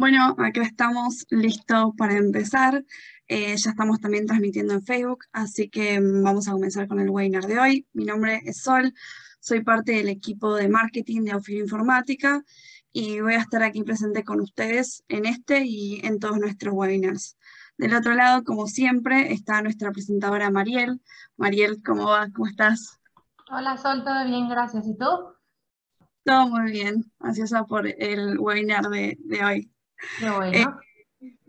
Bueno, acá estamos listos para empezar. Eh, ya estamos también transmitiendo en Facebook, así que mm, vamos a comenzar con el webinar de hoy. Mi nombre es Sol, soy parte del equipo de marketing de Aufil Informática y voy a estar aquí presente con ustedes en este y en todos nuestros webinars. Del otro lado, como siempre, está nuestra presentadora Mariel. Mariel, ¿cómo vas? ¿Cómo estás? Hola Sol, todo bien, gracias. ¿Y tú? Todo muy bien, ansiosa por el webinar de, hoy. Eh,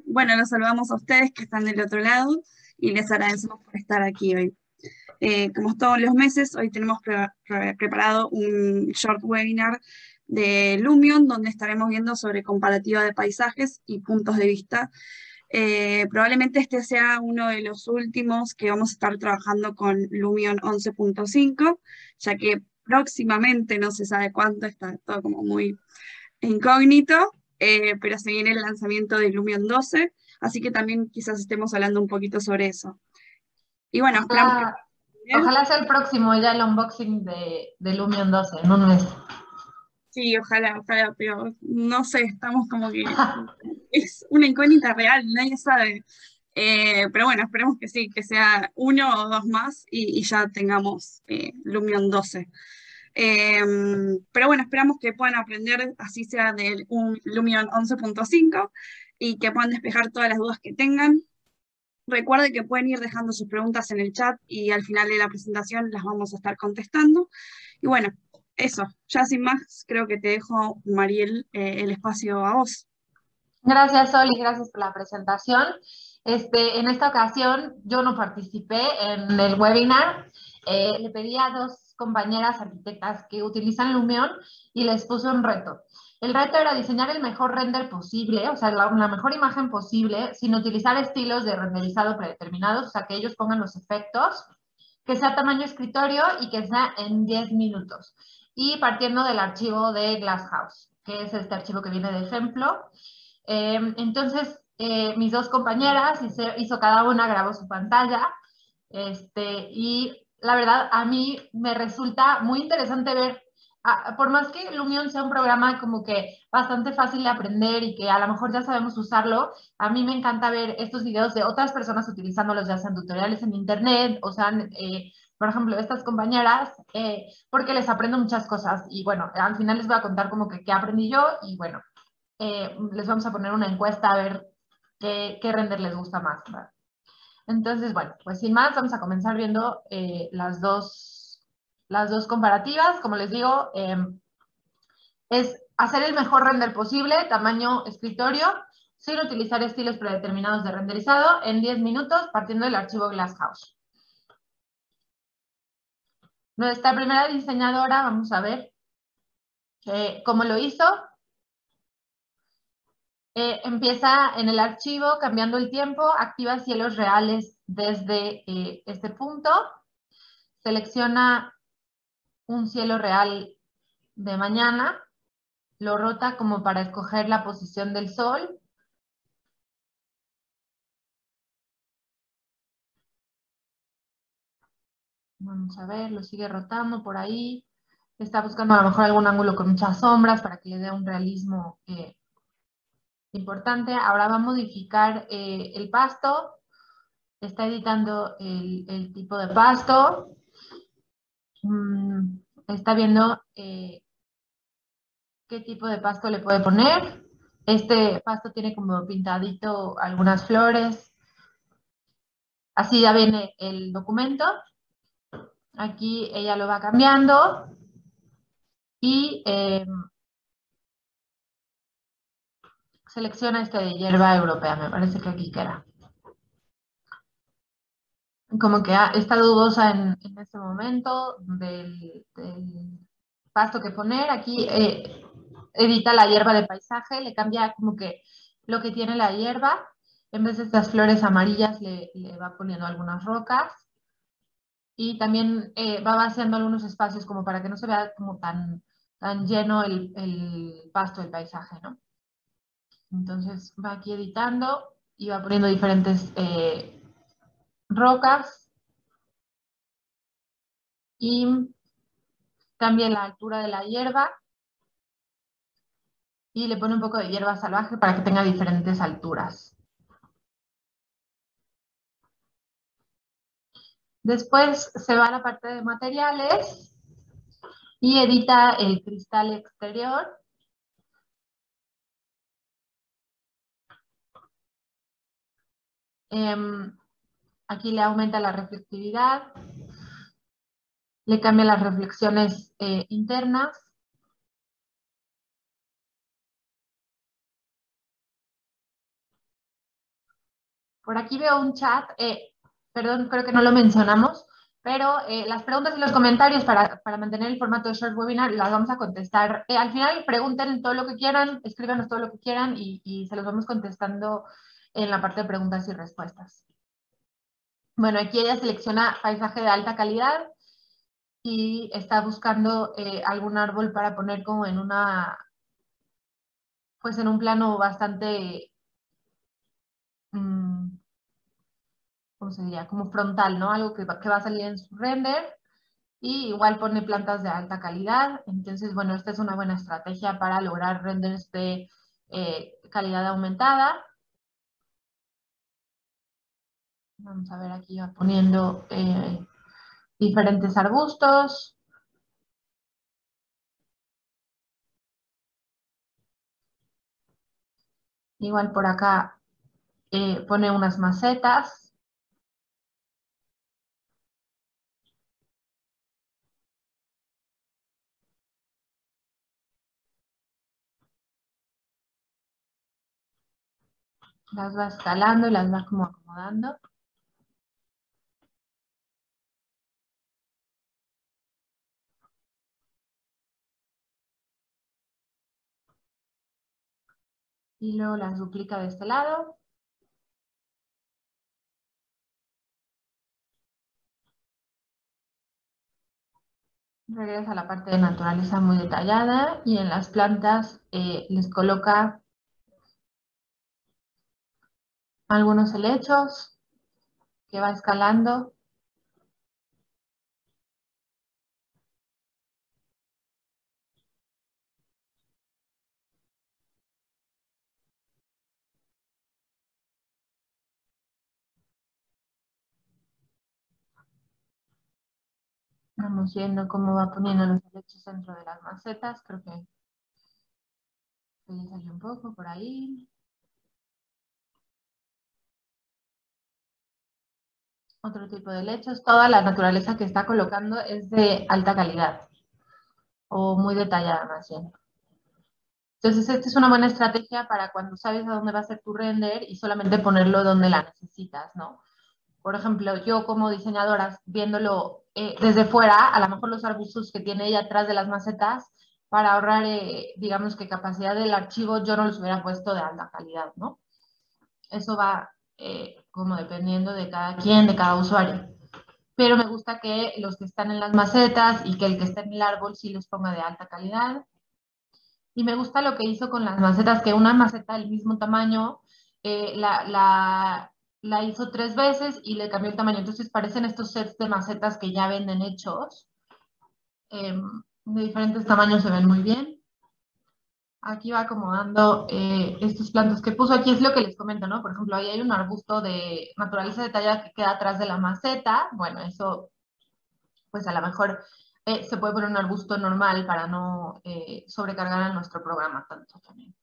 bueno. los saludamos a ustedes que están del otro lado y les agradecemos por estar aquí hoy. Eh, como todos los meses, hoy tenemos preparado un short webinar de Lumion, donde estaremos viendo sobre comparativa de paisajes y puntos de vista. Eh, probablemente este sea uno de los últimos que vamos a estar trabajando con Lumion 11.5, ya que próximamente, no se sabe cuánto, está todo como muy incógnito, eh, pero se viene el lanzamiento de Lumion 12, así que también quizás estemos hablando un poquito sobre eso. Y bueno, ojalá, ojalá sea el próximo ya el unboxing de, de Lumion 12, en un mes. Sí, ojalá, ojalá, pero no sé, estamos como que es una incógnita real, nadie sabe. Eh, pero bueno, esperemos que sí, que sea uno o dos más y, ya tengamos eh, Lumion 12. Em, pero bueno, esperamos que puedan aprender, así sea del Lumion 11.5 y que puedan despejar todas las dudas que tengan. Recuerde que pueden ir dejando sus preguntas en el chat y al final de la presentación las vamos a estar contestando. Y bueno, eso, ya sin más, creo que te dejo, Mariel, eh, el espacio a vos. Gracias, Sol, y gracias por la presentación. Este, en esta ocasión yo no participé en el webinar. Eh, le pedí a dos compañeras arquitectas que utilizan Lumion y les puse un reto. El reto era diseñar el mejor render posible, o sea, la, mejor imagen posible, sin utilizar estilos de renderizado predeterminados, o sea, que ellos pongan los efectos, que sea tamaño escritorio y que sea en 10 minutos. Y partiendo del archivo de Glasshouse, que es este archivo que viene de ejemplo. Eh, entonces, eh, mis dos compañeras, hizo, cada una, grabó su pantalla, este, y la verdad a mí me resulta muy interesante ver, por más que Lumion sea un programa como que bastante fácil de aprender y que a lo mejor ya sabemos usarlo, a mí me encanta ver estos videos de otras personas utilizándolos, ya sean tutoriales en internet, o sean, eh, por ejemplo, estas compañeras, eh, porque les aprendo muchas cosas y bueno, al final les voy a contar como que qué aprendí yo y bueno, les vamos a poner una encuesta a ver qué, render les gusta más. Entonces, bueno, pues sin más, vamos a comenzar viendo eh, las, dos, las dos comparativas. Como les digo, em, es hacer el mejor render posible, tamaño escritorio, sin utilizar estilos predeterminados de renderizado, en 10 minutos, partiendo del archivo Glasshouse. Nuestra primera diseñadora, vamos a ver eh, cómo lo hizo. Eh, empieza en el archivo, cambiando el tiempo, activa cielos reales desde eh, este punto, selecciona un cielo real de mañana, lo rota como para escoger la posición del sol. Vamos a ver, lo sigue rotando por ahí. Está buscando a lo mejor algún ángulo con muchas sombras para que le dé un realismo eh, importante. Ahora va a modificar eh, el pasto. Está editando el, tipo de pasto. Mm, está viendo eh, qué tipo de pasto le puede poner. Este pasto tiene como pintadito algunas flores. Así ya viene el documento. Aquí ella lo va cambiando. Y eh, Selecciona este de hierba europea, me parece que aquí queda. Como que está dudosa en, este momento del, pasto que poner. Aquí eh, edita la hierba de paisaje, le cambia como que lo que tiene la hierba. En vez de estas flores amarillas le, va poniendo algunas rocas. Y también eh, va vaciando algunos espacios como para que no se vea como tan, tan lleno el, el pasto del paisaje, ¿no? Entonces va aquí editando y va poniendo diferentes eh, rocas. Y cambia la altura de la hierba. y le pone un poco de hierba salvaje para que tenga diferentes alturas. Después se va a la parte de materiales y edita el cristal exterior. Em, aquí le aumenta la reflectividad, le cambia las reflexiones eh, internas. Por aquí veo un chat, eh, perdón, creo que no lo mencionamos, pero eh, las preguntas y los comentarios para, mantener el formato de short webinar las vamos a contestar. al final pregunten todo lo que quieran, escríbanos todo lo que quieran y, y se los vamos contestando en la parte de preguntas y respuestas. Bueno, aquí ella selecciona paisaje de alta calidad y está buscando eh, algún árbol para poner como en una, pues en un plano bastante, mm, ¿cómo se diría? Como frontal, ¿no? Algo que va, a salir en su render. Y igual pone plantas de alta calidad. Entonces, bueno, esta es una buena estrategia para lograr renders de eh, calidad aumentada. Vamos a ver aquí va poniendo eh, diferentes arbustos. Igual por acá eh, pone unas macetas. Las va escalando y las va como acomodando. Y luego las duplica de este lado. Regresa a la parte de naturaleza muy detallada y en las plantas eh, les coloca algunos helechos que va escalando Vamos viendo cómo va poniendo los helechos dentro de las macetas. Creo que salió un poco por ahí. Otro tipo de lechos. Toda la naturaleza que está colocando es de alta calidad. O muy detallada más bien. Entonces, esta es una buena estrategia para cuando sabes a dónde va a ser tu render y solamente ponerlo donde la necesitas, ¿no? Por ejemplo, yo como diseñadora, viéndolo eh, desde fuera, a lo mejor los arbustos que tiene ella atrás de las macetas, para ahorrar, eh, digamos que capacidad del archivo, yo no los hubiera puesto de alta calidad, ¿no? Eso va eh, como dependiendo de cada quien, de cada usuario. Pero me gusta que los que están en las macetas y que el que está en el árbol sí los ponga de alta calidad. Y me gusta lo que hizo con las macetas, que una maceta del mismo tamaño, la, la, la hizo tres veces y le cambió el tamaño. Entonces parecen estos sets de macetas que ya venden hechos. Em, de diferentes tamaños se ven muy bien. Aquí va acomodando eh, estos plantos que puso. Aquí es lo que les comento, ¿no? Por ejemplo, ahí hay un arbusto de naturaleza detallada que queda atrás de la maceta. Bueno, eso, pues a lo mejor eh, se puede poner un arbusto normal para no eh, sobrecargar a nuestro programa tanto también.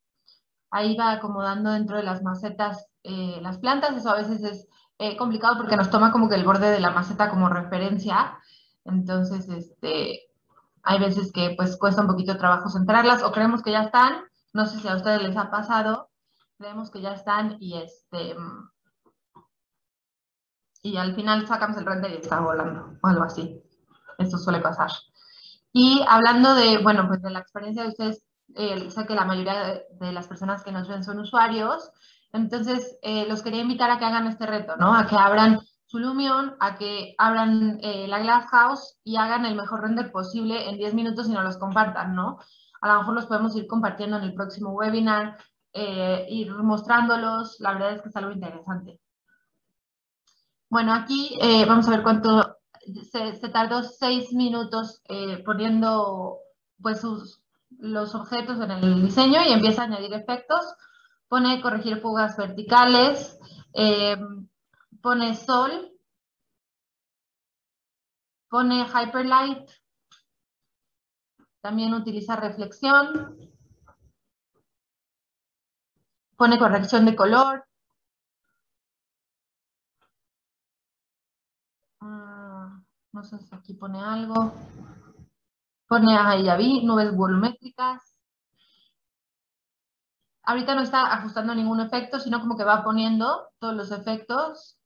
Ahí va acomodando dentro de las macetas eh, las plantas, eso a veces es eh, complicado porque nos toma como que el borde de la maceta como referencia, entonces este, hay veces que pues cuesta un poquito de trabajo centrarlas o creemos que ya están, no sé si a ustedes les ha pasado, creemos que ya están y este y al final sacamos el render y está volando o algo así. Esto suele pasar. Y hablando de, bueno, pues de la experiencia de ustedes, eh, sé que la mayoría de las personas que nos ven son usuarios, entonces, eh, los quería invitar a que hagan este reto, ¿no? A que abran su Lumion, a que abran eh, la Glasshouse y hagan el mejor render posible en 10 minutos y nos los compartan, ¿no? A lo mejor los podemos ir compartiendo en el próximo webinar, eh, ir mostrándolos, la verdad es que es algo interesante. Bueno, aquí vamos a ver cuánto, se, se tardó 6 minutos poniendo pues sus los objetos en el diseño y empieza a añadir efectos. Pone corregir fugas verticales, eh, pone sol, pone hyperlight, también utiliza reflexión, pone corrección de color, ah, no sé si aquí pone algo, pone, ahí ya vi, nubes volumétricas, ahorita no está ajustando ningún efecto, sino como que va poniendo todos los efectos.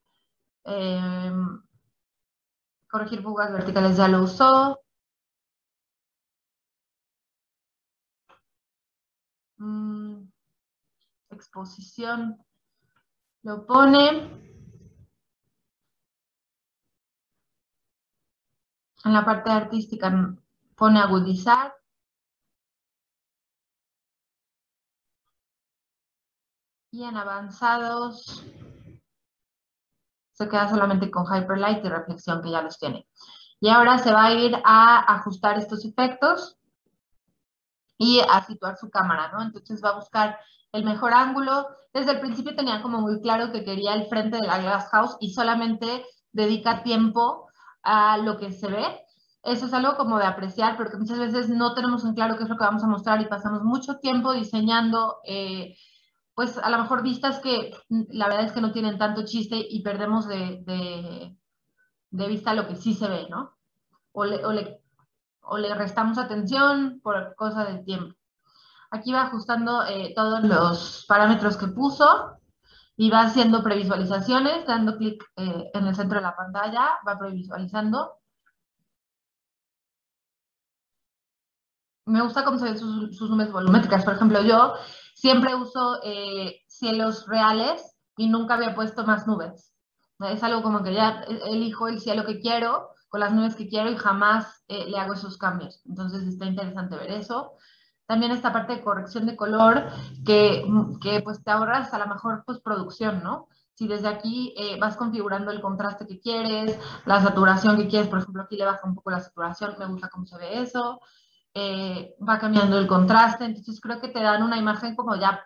Em, corregir fugas verticales ya lo usó. Mm, exposición lo pone. En la parte artística pone agudizar. Y en avanzados se queda solamente con Hyperlight y reflexión que ya los tiene. Y ahora se va a ir a ajustar estos efectos y a situar su cámara, ¿no? Entonces va a buscar el mejor ángulo. Desde el principio tenía como muy claro que quería el frente de la Glass House y solamente dedica tiempo a lo que se ve. Eso es algo como de apreciar, porque muchas veces no tenemos en claro qué es lo que vamos a mostrar y pasamos mucho tiempo diseñando eh, pues a lo mejor vistas que la verdad es que no tienen tanto chiste y perdemos de, de, vista lo que sí se ve, ¿no? O le, o, le, o le, restamos atención por cosa del tiempo. Aquí va ajustando eh, todos los parámetros que puso y va haciendo previsualizaciones, dando clic eh, en el centro de la pantalla, va previsualizando. Me gusta cómo se ven sus, sus nubes volumétricas. Por ejemplo, yo Siempre uso eh, cielos reales y nunca había puesto más nubes. Es algo como que ya elijo el cielo que quiero, con las nubes que quiero y jamás eh, le hago esos cambios. Entonces está interesante ver eso. También esta parte de corrección de color que, que pues te ahorras a lo mejor postproducción, ¿no? Si desde aquí eh, vas configurando el contraste que quieres, la saturación que quieres, por ejemplo, aquí le baja un poco la saturación, me gusta cómo se ve eso. Eh, va cambiando el contraste, entonces creo que te dan una imagen como ya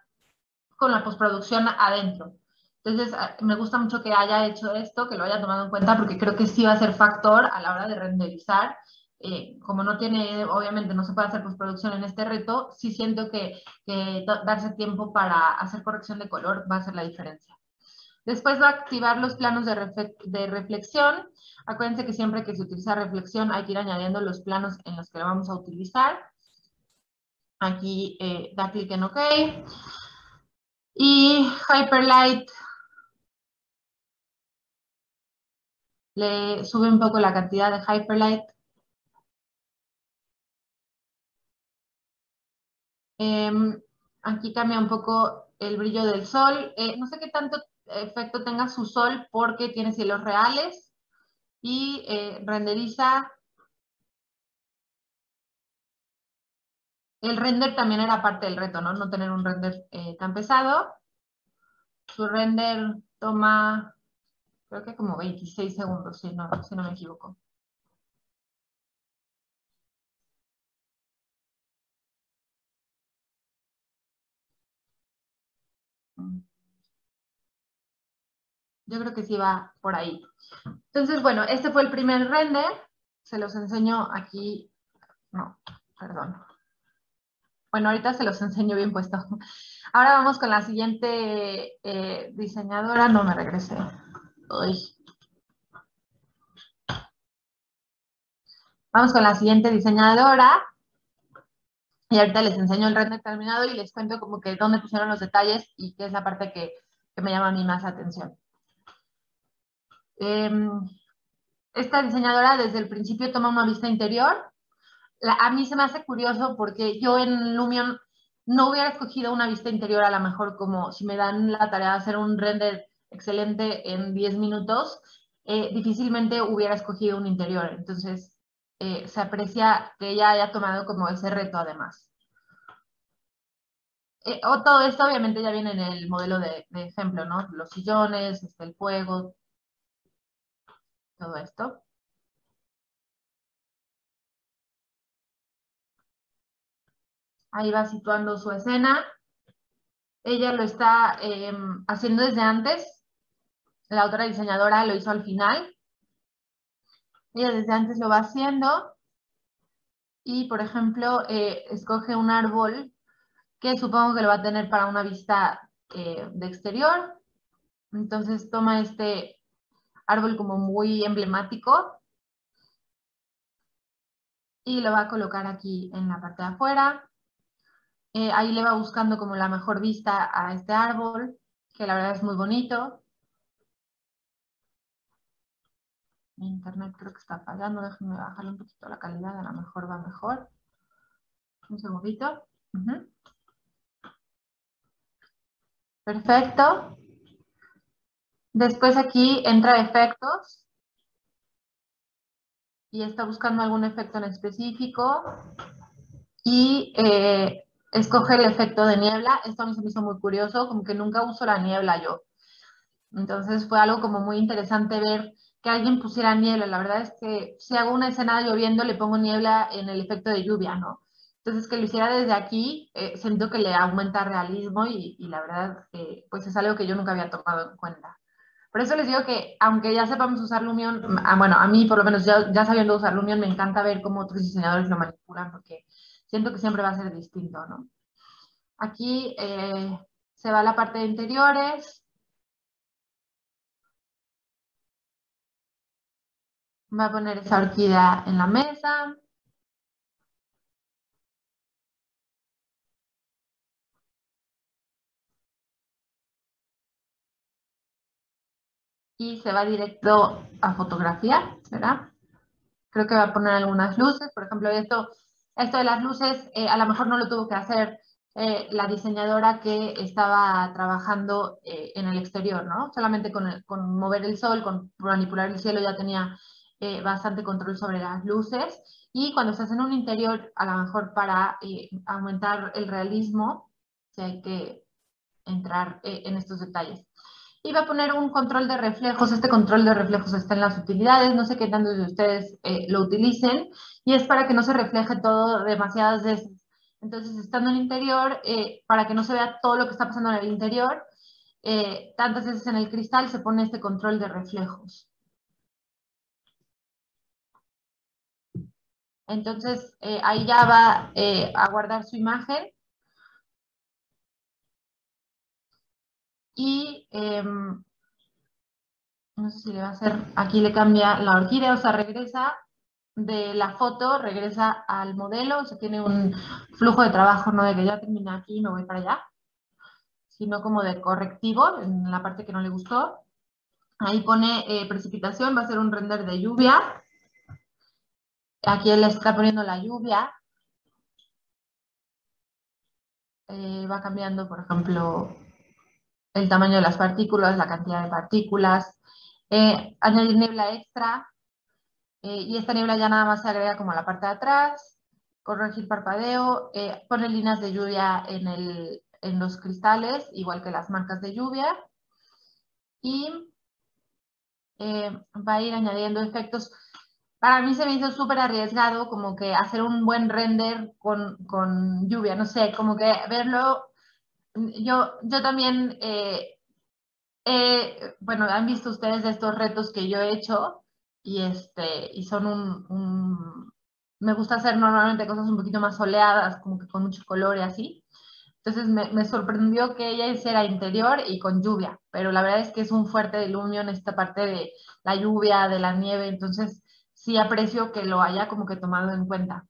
con la postproducción adentro. Entonces, ah, me gusta mucho que haya hecho esto, que lo haya tomado en cuenta, porque creo que sí va a ser factor a la hora de renderizar. Eh, como no tiene, obviamente no se puede hacer postproducción en este reto, sí siento que, que darse tiempo para hacer corrección de color va a ser la diferencia. Después va a activar los planos de, reflexión Acuérdense que siempre que se utiliza reflexión hay que ir añadiendo los planos en los que lo vamos a utilizar. Aquí eh, da clic en OK. Y Hyperlight le sube un poco la cantidad de Hyperlight. Em, aquí cambia un poco el brillo del sol. Eh, no sé qué tanto efecto tenga su sol porque tiene cielos reales y eh, renderiza. El render también era parte del reto, ¿no? No tener un render eh, tan pesado. Su render toma, creo que como 26 segundos, si no, si no me equivoco. Yo creo que sí va por ahí. Entonces, bueno, este fue el primer render. Se los enseño aquí. No, perdón. Bueno, ahorita se los enseño bien puesto. Ahora vamos con la siguiente eh, diseñadora. No me regresé. Vamos con la siguiente diseñadora. Y ahorita les enseño el render terminado y les cuento como que dónde pusieron los detalles y qué es la parte que, que me llama a mí más atención. Em, esta diseñadora desde el principio toma una vista interior. a mí se me hace curioso porque yo en Lumion no hubiera escogido una vista interior a lo mejor como si me dan la tarea de hacer un render excelente en 10 minutos, eh, difícilmente hubiera escogido un interior. Entonces, eh, se aprecia que ella haya tomado como ese reto además. Eh, o todo esto obviamente ya viene en el modelo de, ejemplo, ¿no? Los sillones, este, el fuego, todo esto. Ahí va situando su escena. Ella lo está em, haciendo desde antes. La otra diseñadora lo hizo al final. Ella desde antes lo va haciendo. Y, por ejemplo, eh, escoge un árbol que supongo que lo va a tener para una vista eh, de exterior. Entonces toma este árbol como muy emblemático y lo va a colocar aquí en la parte de afuera. Eh, ahí le va buscando como la mejor vista a este árbol, que la verdad es muy bonito. Mi internet creo que está fallando, déjenme bajarle un poquito la calidad, a lo mejor va mejor. Un segundito. Perfecto. Después aquí entra efectos y está buscando algún efecto en específico y eh, escoge el efecto de niebla. Esto a me hizo muy curioso, como que nunca uso la niebla yo. Entonces fue algo como muy interesante ver que alguien pusiera niebla. La verdad es que si hago una escena lloviendo le pongo niebla en el efecto de lluvia, ¿no? Entonces que lo hiciera desde aquí, eh, siento que le aumenta realismo y, la verdad eh, pues es algo que yo nunca había tomado en cuenta. Por eso les digo que, aunque ya sepamos usar Lumion, ah, bueno, a mí por lo menos ya, sabiendo usar Lumion, me encanta ver cómo otros diseñadores lo manipulan, porque siento que siempre va a ser distinto, ¿no? Aquí eh, se va a la parte de interiores. Va a poner esa orquídea en la mesa. Y se va directo a fotografía, ¿verdad? Creo que va a poner algunas luces, por ejemplo, esto, esto de las luces eh, a lo mejor no lo tuvo que hacer eh, la diseñadora que estaba trabajando eh, en el exterior, ¿no? Solamente con, mover el sol, con manipular el cielo ya tenía bastante control sobre las luces y cuando estás en un interior, a lo mejor para aumentar el realismo, hay que entrar en estos detalles va a poner un control de reflejos. Este control de reflejos está en las utilidades, no sé qué tantos de ustedes eh, lo utilicen, y es para que no se refleje todo demasiadas veces. Entonces, estando en el interior, eh, para que no se vea todo lo que está pasando en el interior, eh, tantas veces en el cristal se pone este control de reflejos. Entonces, ahí ya va a guardar su imagen y em, no sé si le va a hacer, aquí le cambia la orquídea, o sea, regresa de la foto, regresa al modelo, o sea, tiene un flujo de trabajo, no de que ya termina aquí y me voy para allá, sino como de correctivo en la parte que no le gustó. Ahí pone eh, precipitación, va a ser un render de lluvia. Aquí él está poniendo la lluvia. Eh, va cambiando, por ejemplo, el tamaño de las partículas, la cantidad de partículas, eh, añadir niebla extra, eh, y esta niebla ya nada más se agrega como la parte de atrás, corregir parpadeo, eh, poner líneas de lluvia en, en los cristales, igual que las marcas de lluvia, y va a ir añadiendo efectos. Para mí se me hizo súper arriesgado como que hacer un buen render con, con lluvia, no sé, como que verlo yo, yo también, eh, bueno, han visto ustedes estos retos que yo he hecho y, este, y son un, me gusta hacer normalmente cosas un poquito más soleadas, como que con mucho color así. Entonces me, me, sorprendió que ella hiciera interior y con lluvia, pero la verdad es que es un fuerte de Lumion esta parte de la lluvia, de la nieve, entonces sí aprecio que lo haya como que tomado en cuenta.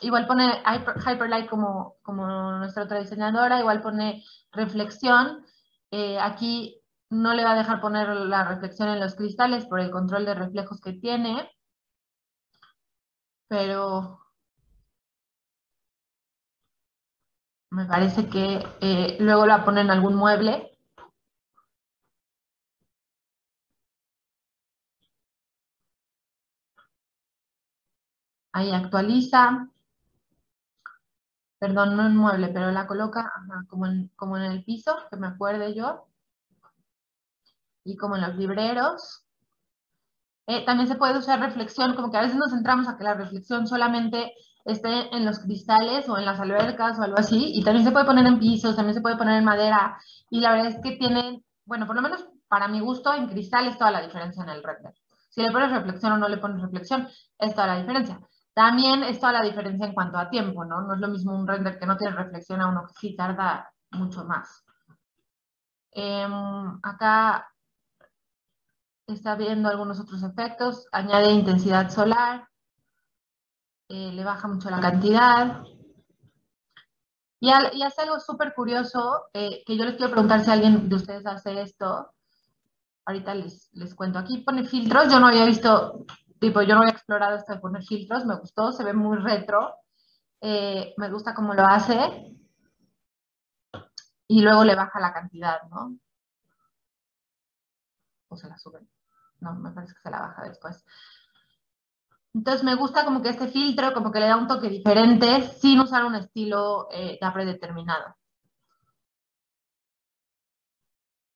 Igual pone Hyperlight como, como nuestra otra diseñadora, igual pone reflexión. Eh, aquí no le va a dejar poner la reflexión en los cristales por el control de reflejos que tiene. Pero me parece que eh, luego la pone en algún mueble. Ahí actualiza perdón, no en mueble, pero la coloca como, en, como en el piso, que me acuerde yo, y como en los libreros. Eh, también se puede usar reflexión, como que a veces nos centramos a que la reflexión solamente esté en los cristales o en las albercas o algo así. Y también se puede poner en pisos, también se puede poner en madera. Y la verdad es que tienen, bueno, por lo menos para mi gusto, en cristal es toda la diferencia en el render. Si le pones reflexión o no le pones reflexión, es toda la diferencia. También es toda la diferencia en cuanto a tiempo, ¿no? No es lo mismo un render que no tiene reflexión a uno que sí tarda mucho más. Em, acá está viendo algunos otros efectos. Añade intensidad solar. Eh, le baja mucho la cantidad. Y, hace algo súper curioso, eh, que yo les quiero preguntar si alguien de ustedes hace esto. Ahorita les, les cuento. Aquí pone filtros. Yo no había visto, tipo, yo no había explorado esto de poner filtros. Me gustó, se ve muy retro. Eh, me gusta cómo lo hace. Y luego le baja la cantidad, ¿no? O se la sube. No, me parece que se la baja después. Entonces me gusta como que este filtro como que le da un toque diferente sin usar un estilo eh, ya predeterminado.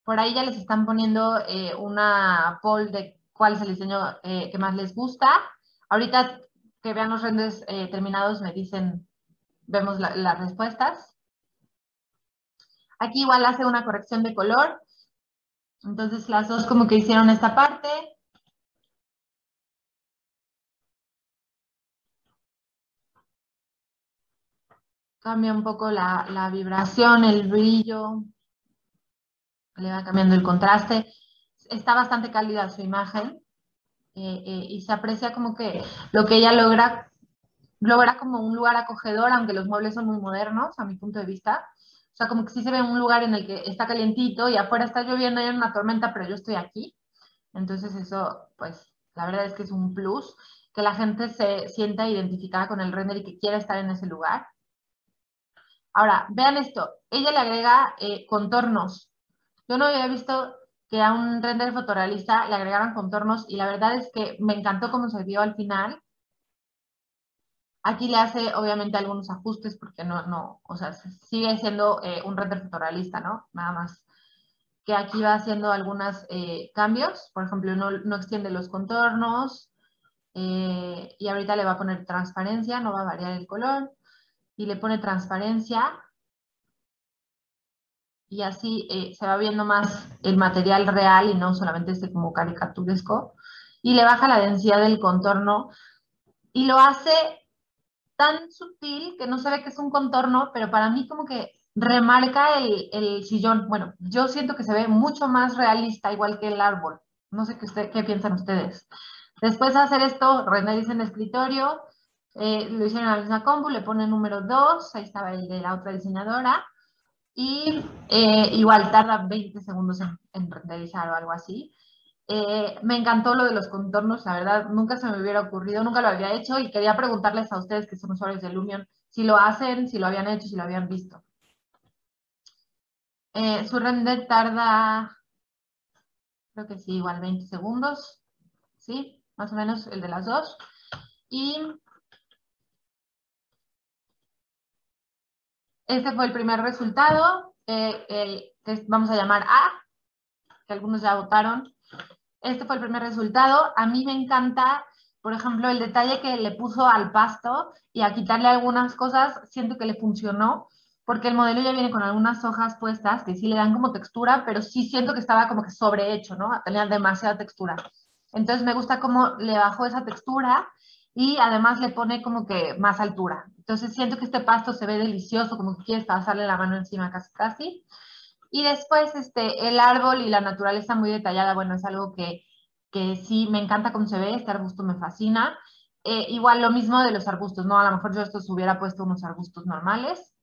Por ahí ya les están poniendo eh, una poll de cuál es el diseño eh, que más les gusta. Ahorita que vean los renders terminados me dicen, vemos las respuestas. Aquí igual hace una corrección de color. Entonces las dos como que hicieron esta parte. Cambia un poco la, vibración, el brillo. Le va cambiando el contraste. Está bastante cálida su imagen. Eh, eh, y se aprecia como que lo que ella logra, logra como un lugar acogedor, aunque los muebles son muy modernos, a mi punto de vista. O sea, como que sí se ve un lugar en el que está calientito y afuera está lloviendo hay una tormenta, pero yo estoy aquí. Entonces eso, pues, la verdad es que es un plus, que la gente se sienta identificada con el render y que quiera estar en ese lugar. Ahora, vean esto, ella le agrega eh, contornos. Yo no había visto que a un render fotorrealista le agregaran contornos y la verdad es que me encantó cómo se vio al final. Aquí le hace obviamente algunos ajustes porque no, no, o sea, sigue siendo eh, un render fotorrealista, ¿no? Nada más que aquí va haciendo algunos eh, cambios, por ejemplo, no, no, extiende los contornos y ahorita le va a poner transparencia, no va a variar el color y le pone transparencia y así eh, se va viendo más el material real y no solamente este como caricaturesco y le baja la densidad del contorno y lo hace tan sutil que no se ve que es un contorno, pero para mí como que remarca el, el sillón. Bueno, yo siento que se ve mucho más realista, igual que el árbol. No sé qué, usted, qué piensan ustedes. Después de hacer esto, en el escritorio, eh, lo hicieron en la misma combo, le pone número 2, ahí estaba el de la otra diseñadora, y eh, igual tarda 20 segundos en, renderizar o algo así. Eh, me encantó lo de los contornos, la verdad, nunca se me hubiera ocurrido, nunca lo había hecho y quería preguntarles a ustedes que son usuarios de Lumion si lo hacen, si lo habían hecho, si lo habían visto. su render tarda, creo que sí, igual 20 segundos, ¿sí? Más o menos el de las dos. Y Este fue el primer resultado, eh, el, que vamos a llamar A, que algunos ya votaron. Este fue el primer resultado. A mí me encanta, por ejemplo, el detalle que le puso al pasto y a quitarle algunas cosas, siento que le funcionó, porque el modelo ya viene con algunas hojas puestas que sí le dan como textura, pero sí siento que estaba como que sobrehecho, ¿no? Tenía demasiada textura. Entonces me gusta cómo le bajó esa textura y además le pone como que más altura. Entonces siento que este pasto se ve delicioso, como que quieres pasarle la mano encima casi casi. Y después este, el árbol y la naturaleza muy detallada, bueno, es algo que, que sí me encanta cómo se ve, este arbusto me fascina. Eh, igual lo mismo de los arbustos, ¿no? A lo mejor yo estos hubiera puesto unos arbustos normales.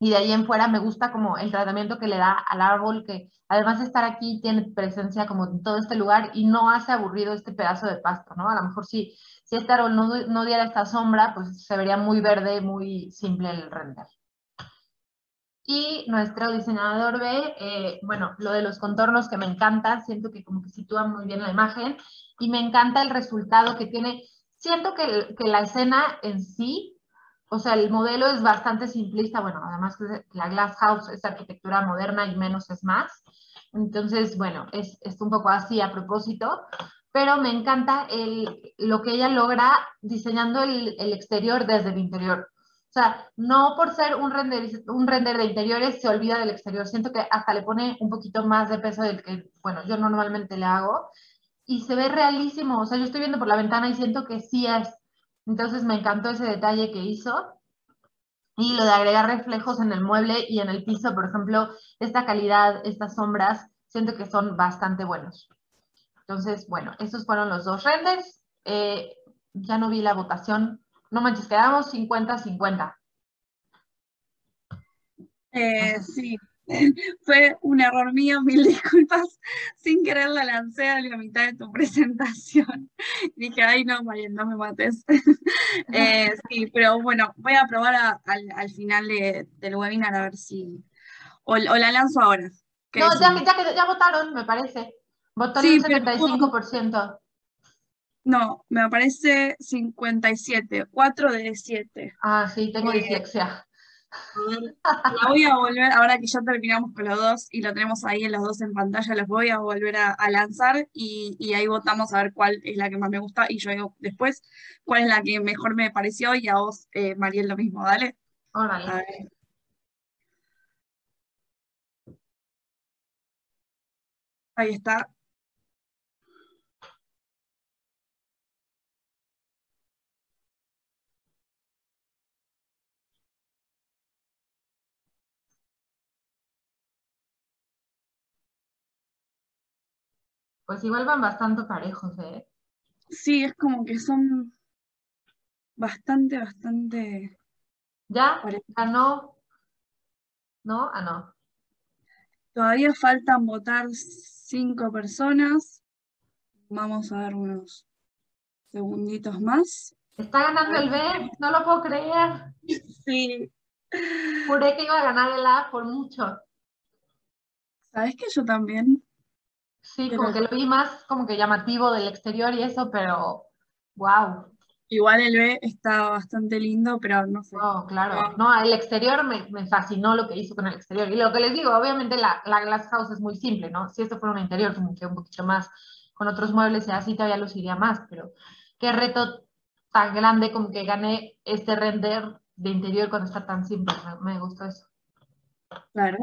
Y de ahí en fuera me gusta como el tratamiento que le da al árbol, que además de estar aquí tiene presencia como en todo este lugar y no hace aburrido este pedazo de pasto, ¿no? A lo mejor sí si este árbol no, diera esta sombra, pues se vería muy verde, muy simple el render. Y nuestro diseñador ve, eh, bueno, lo de los contornos que me encanta, siento que como que sitúa muy bien la imagen y me encanta el resultado que tiene. Siento que, que la escena en sí, o sea, el modelo es bastante simplista, bueno, además que la Glass House es arquitectura moderna y menos es más. Entonces, bueno, es, es un poco así a propósito, pero me encanta el, lo que ella logra diseñando el, el, exterior desde el interior. O sea, no por ser un render, un render de interiores se olvida del exterior. Siento que hasta le pone un poquito más de peso del que, bueno, yo normalmente le hago. Y se ve realísimo. O sea, yo estoy viendo por la ventana y siento que sí es. Entonces me encantó ese detalle que hizo. Y lo de agregar reflejos en el mueble y en el piso, por ejemplo, esta calidad, estas sombras, siento que son bastante buenos. Entonces, bueno, estos fueron los dos renders. Eh, ya no vi la votación. No manches, quedamos 50-50. Eh, sí, fue un error mío, mil disculpas. Sin querer la lancé a la mitad de tu presentación. Dije, ay no, María, no me mates. Eh, sí, pero bueno, voy a probar al, final del webinar a ver si... O, la lanzo ahora. No, ya, ya, ya votaron, me parece. Votó sí, el 75%. No, me aparece 57, 4 de 7. Ah, sí, tengo eh, dislexia. La voy a volver, ahora que ya terminamos con los dos y lo tenemos ahí en los dos en pantalla, los voy a volver a, lanzar y, ahí votamos a ver cuál es la que más me gusta y yo digo después cuál es la que mejor me pareció y a vos, eh, Mariel, lo mismo, ¿dale? Órale. Ahí está. Pues igual van bastante parejos, ¿eh? Sí, es como que son bastante, bastante. ¿Ya? ¿Ganó? ¿No? Ah, no. Todavía faltan votar cinco personas. Vamos a dar unos segunditos más. Está ganando el B, no lo puedo creer. Sí. Juré que iba a ganar el A por mucho. ¿Sabes que yo también? Sí, como que lo vi más como que llamativo del exterior y eso, pero wow. Igual el B está bastante lindo, pero no sé. Oh, claro. No, el exterior me, me, fascinó lo que hizo con el exterior. Y lo que les digo, obviamente la, la Glass House es muy simple, ¿no? Si esto fuera un interior, como que un poquito más con otros muebles y así todavía luciría más, pero qué reto tan grande como que gané este render de interior cuando está tan simple. Me, gustó eso. Claro.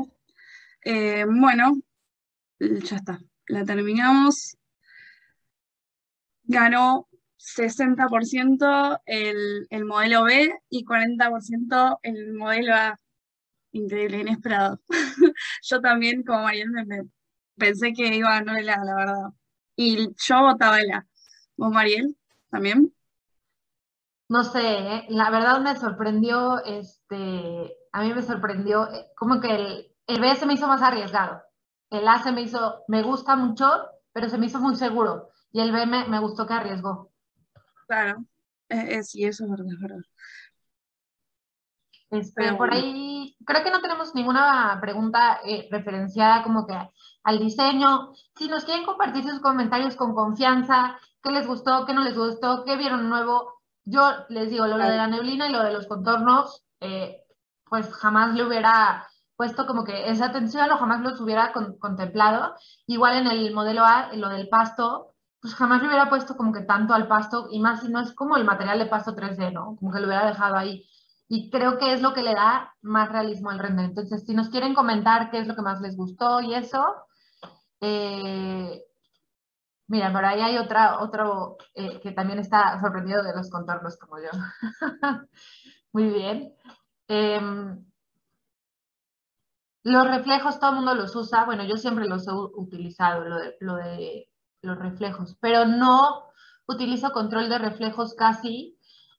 Eh, bueno, ya está la terminamos. Ganó 60% el, el, modelo B y 40% el modelo A. Increíble, inesperado. yo también, como Mariel, pensé que iba a ganar el A, la verdad. Y yo votaba el A. ¿Vos, Mariel? ¿También? No sé, ¿eh? la verdad me sorprendió, este, a mí me sorprendió, eh, como que el, el B se me hizo más arriesgado el A se me hizo, me gusta mucho, pero se me hizo muy seguro. Y el B me, gustó que arriesgó. Claro, eh, eh, sí, eso es verdad, es verdad. Este, por ahí, creo que no tenemos ninguna pregunta eh, referenciada como que al diseño. Si nos quieren compartir sus comentarios con confianza, qué les gustó, qué no les gustó, qué vieron nuevo. Yo les digo, lo de la neblina y lo de los contornos, pues jamás le hubiera puesto como que esa atención o jamás los hubiera contemplado. Igual en el modelo A, en lo del pasto, pues jamás le hubiera puesto como que tanto al pasto y más si no es como el material de pasto 3D, ¿no? Como que lo hubiera dejado ahí. Y creo que es lo que le da más realismo al render. Entonces, si nos quieren comentar qué es lo que más les gustó y eso, eh, mira, por ahí hay otra, otro eh, que también está sorprendido de los contornos como yo. Muy bien. Em, los reflejos todo el mundo los usa, bueno, yo siempre los he utilizado, lo de, los reflejos, pero no utilizo control de reflejos casi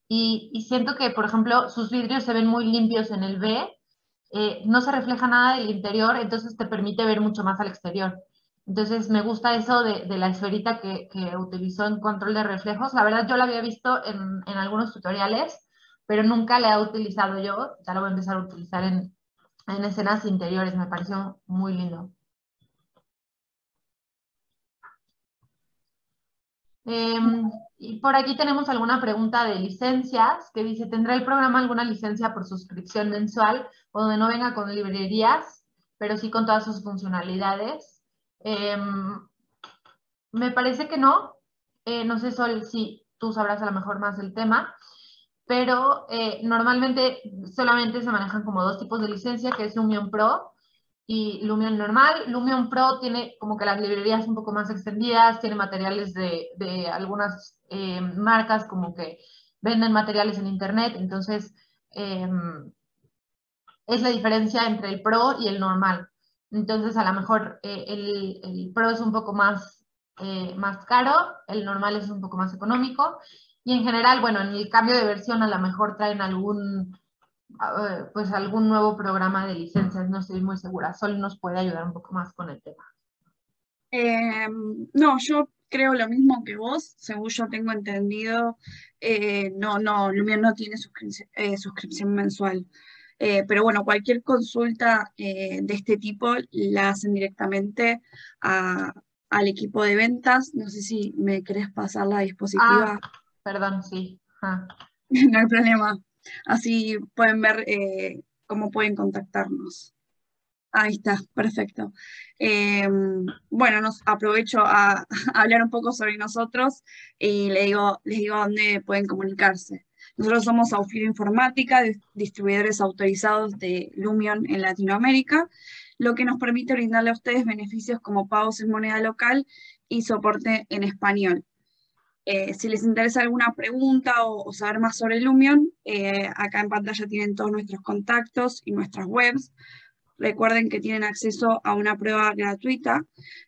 y, siento que, por ejemplo, sus vidrios se ven muy limpios en el B, eh, no se refleja nada del interior, entonces te permite ver mucho más al exterior. Entonces me gusta eso de, la esferita que, utilizó en control de reflejos. La verdad yo la había visto en, algunos tutoriales, pero nunca la he utilizado yo. Ya lo voy a empezar a utilizar en, en escenas interiores, me pareció muy lindo. Em, y por aquí tenemos alguna pregunta de licencias que dice, ¿tendrá el programa alguna licencia por suscripción mensual o donde no venga con librerías, pero sí con todas sus funcionalidades? Em, me parece que no. eh, no sé, Sol, si tú sabrás a lo mejor más del tema, pero eh, normalmente solamente se manejan como dos tipos de licencia, que es Lumion Pro y Lumion normal. Lumion Pro tiene como que las librerías un poco más extendidas, tiene materiales de, de algunas eh, marcas como que venden materiales en internet, entonces em, es la diferencia entre el Pro y el normal. Entonces a lo mejor el, el, Pro es un poco más eh, más caro, el normal es un poco más económico y en general, bueno, en el cambio de versión a lo mejor traen algún, eh, pues algún nuevo programa de licencias, no estoy muy segura. Sol nos puede ayudar un poco más con el tema. Em, no, yo creo lo mismo que vos, según yo tengo entendido, eh, no, no, Lumion no tiene suscripción, mensual. pero bueno, cualquier consulta de este tipo la hacen directamente a, al equipo de ventas. No sé si me querés pasar la dispositiva. Ah, perdón, sí. No hay problema. Así pueden ver eh, cómo pueden contactarnos. Ahí está, perfecto. Em, bueno, nos aprovecho a, hablar un poco sobre nosotros y les digo, les digo dónde pueden comunicarse. Nosotros somos Aufiro Informática, distribuidores autorizados de Lumion en Latinoamérica lo que nos permite brindarle a ustedes beneficios como pagos en moneda local y soporte en español. Eh, si les interesa alguna pregunta o, saber más sobre Lumion, eh, acá en pantalla tienen todos nuestros contactos y nuestras webs. Recuerden que tienen acceso a una prueba gratuita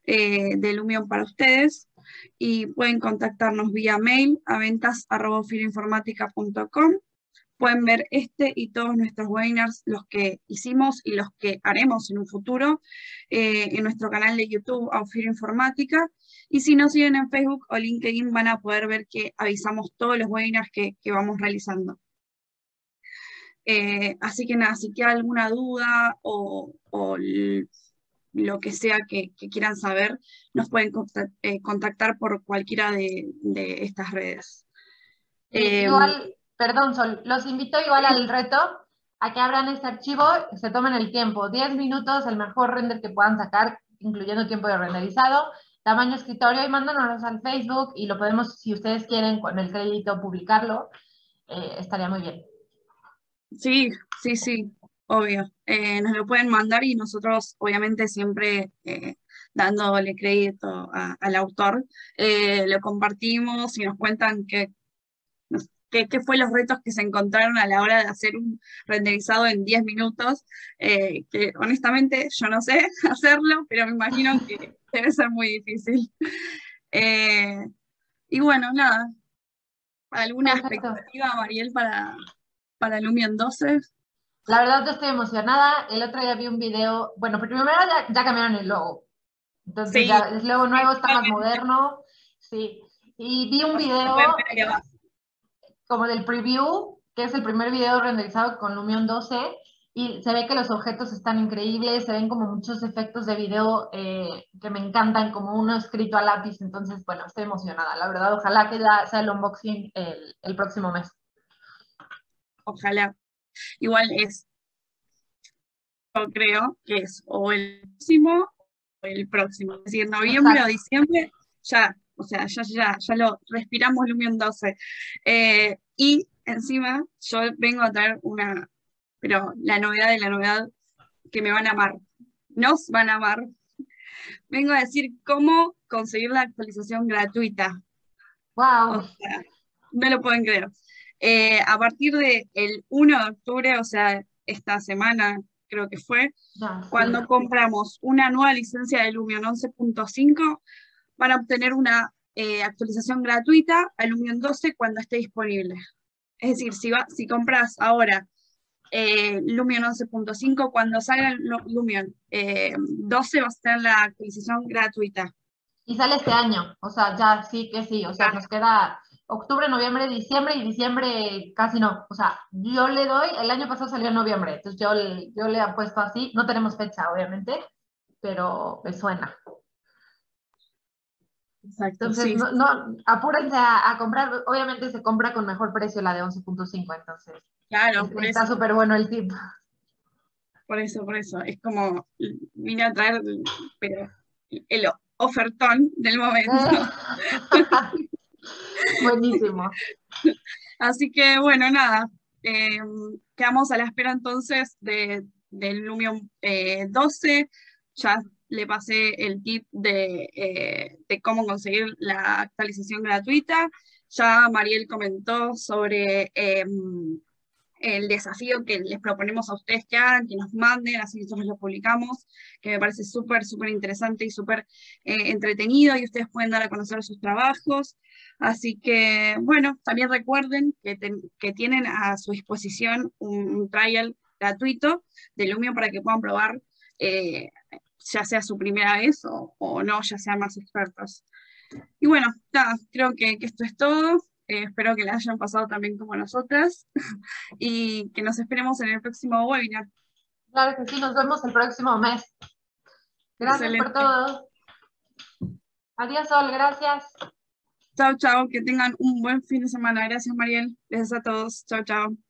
eh, de Lumion para ustedes y pueden contactarnos vía mail a ventas.filinformática.com Pueden ver este y todos nuestros webinars, los que hicimos y los que haremos en un futuro, eh, en nuestro canal de YouTube, Aufir Informática. Y si nos siguen en Facebook o LinkedIn, van a poder ver que avisamos todos los webinars que, vamos realizando. Eh, así que nada, si queda alguna duda o, lo que sea que, quieran saber, nos pueden eh, contactar, por cualquiera de, estas redes. Perdón, Sol, los invito igual al reto a que abran este archivo, se tomen el tiempo, 10 minutos, el mejor render que puedan sacar, incluyendo tiempo de renderizado, tamaño escritorio y mándanos al Facebook y lo podemos, si ustedes quieren, con el crédito publicarlo, eh, estaría muy bien. Sí, sí, sí, obvio. Eh, nos lo pueden mandar y nosotros, obviamente, siempre eh, dándole crédito al autor, lo compartimos y nos cuentan que qué, fue los retos que se encontraron a la hora de hacer un renderizado en 10 minutos, eh, que honestamente yo no sé hacerlo, pero me imagino que debe ser muy difícil. Eh, y bueno, nada, ¿alguna expectativa, Mariel, para, para Lumion 12? La verdad, yo estoy emocionada. El otro día vi un video, bueno, primero ya, ya cambiaron el logo. Entonces, ya, el logo nuevo está más moderno. Sí. Y vi un video como del preview, que es el primer video renderizado con Lumion 12, y se ve que los objetos están increíbles, se ven como muchos efectos de video eh, que me encantan, como uno escrito a lápiz, entonces, bueno, estoy emocionada, la verdad, ojalá que ya sea el unboxing el, el próximo mes. Ojalá. Igual es, yo creo que es o el próximo o el próximo, es decir, noviembre o diciembre, ya o sea, ya, ya, ya lo respiramos Lumion 12. Eh, y encima yo vengo a traer una, pero la novedad de la novedad que me van a amar, nos van a amar. Vengo a decir cómo conseguir la actualización gratuita. ¡Wow! no lo pueden creer. Eh, a partir del 1 de octubre, o sea, esta semana creo que fue, cuando compramos una nueva licencia de Lumion 11.5, van a obtener una eh, actualización gratuita a Lumion 12 cuando esté disponible. Es decir, si, va, si compras ahora eh, Lumion 11.5, cuando salga Lumion 12 eh, va a estar la actualización gratuita. Y sale este año, o sea, ya sí que sí, o sea, nos queda octubre, noviembre, diciembre y diciembre casi no. O sea, yo le doy, el año pasado salió en noviembre, entonces yo, yo le he puesto así, no tenemos fecha, obviamente, pero me suena. Exacto. Entonces, no, apúrense a, comprar. Obviamente se compra con mejor precio la de 11.5, entonces. Claro, está súper bueno el tip. Por eso, por eso. Es como, vine a traer, pero el ofertón del momento. Buenísimo. Así que bueno, nada, eh, quedamos a la espera entonces de, del Lumion 12. Eh, ya le pasé el tip de, eh, de, cómo conseguir la actualización gratuita. Ya Mariel comentó sobre em, el desafío que les proponemos a ustedes que hagan, que nos manden, así nosotros lo publicamos, que me parece súper, súper interesante y súper eh, entretenido y ustedes pueden dar a conocer sus trabajos. Así que, bueno, también recuerden que, que tienen a su disposición un, trial gratuito de Lumio para que puedan probar, eh, ya sea su primera vez o, no, ya sean más expertos. Y bueno, creo que, que esto es todo. Eh, espero que la hayan pasado también como nosotras y que nos esperemos en el próximo webinar. Claro que sí, nos vemos el próximo mes. Gracias por todo. Adiós, Sol, gracias. Chao, chao, que tengan un buen fin de semana. Gracias, Mariel. Gracias a todos. Chao, chao.